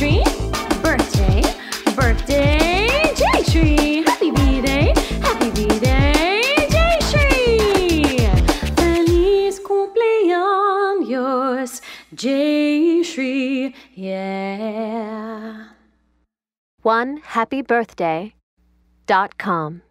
tree, birthday, birthday, J tree. Happy B day, happy B day, J tree. Feliz cumpleaños, Jaisri. Yeah. One happy birthday dot com.